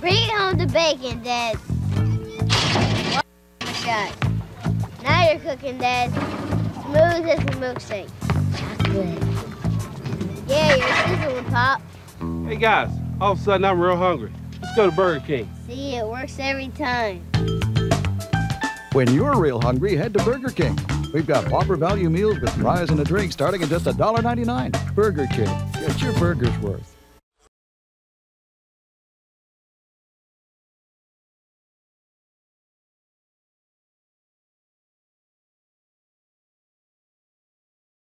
Bring home the bacon, Dad. What. Now you're cooking, Dad. Smooth as a milkshake. Chocolate. Yeah, you're sizzling, Pop. Hey guys, all of a sudden I'm real hungry. Let's go to Burger King. See, it works every time. When you're real hungry, head to Burger King. We've got Whopper value meals with fries and a drink starting at just $1.99. Burger King. Get your burger's worth.